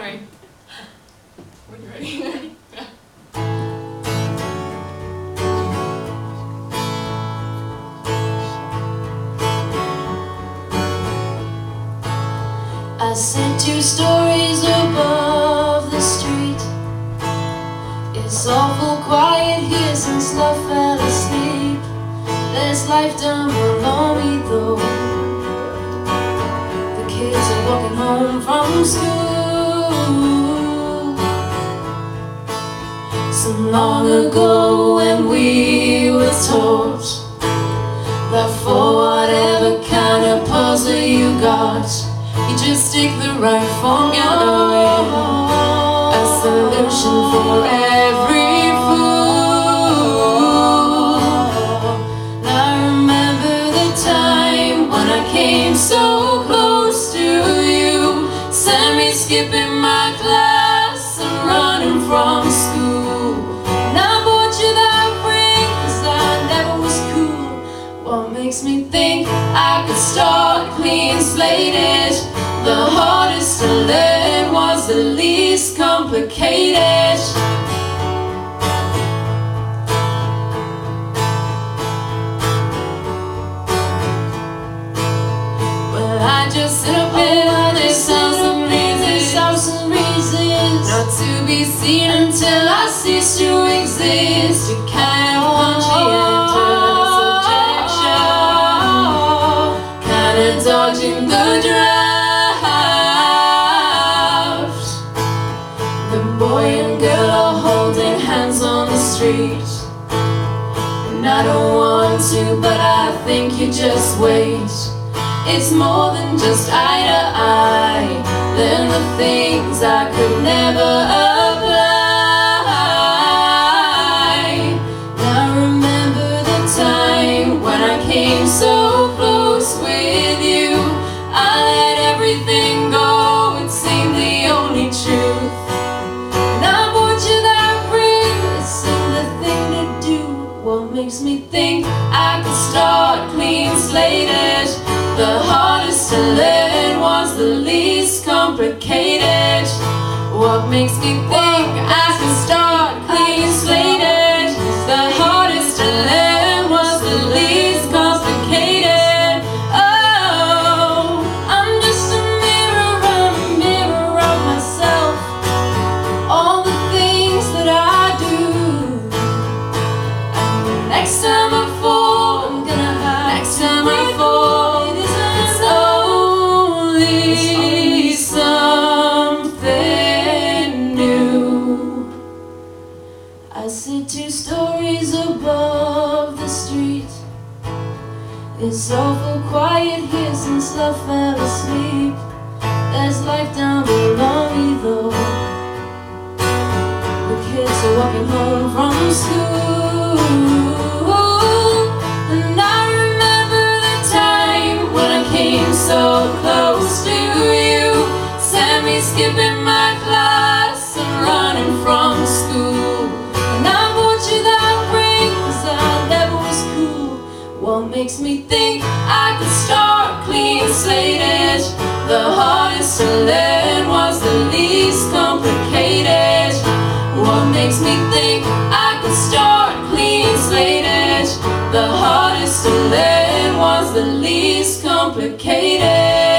Sorry. You're ready. I sit two stories above the street. It's awful quiet here since love fell asleep. There's life down below me though. The kids are walking home from school. So long ago when we were told that for whatever kind of puzzle you got, you just stick the right formula in. A solution for every fool. I remember the time when I came so close to you, sent me skipping clean slated? The hardest to learn was the least complicated. Well, I just sit up in this thousand reasons, thousand reasons not to be seen until I cease street. And I don't want to, but I think you just wait. It's more than just eye to eye, than the things I could never apply. Now remember the time when I came so The hardest to learn was the least complicated. What makes me think I can start clean slated? I sit two stories above the street. It's awful quiet here since I fell asleep. There's life down below me though. The kids are walking home from school. Makes me think I could start clean slated? The hardest to learn was the least complicated. What makes me think I could start clean slated? The hardest to learn was the least complicated.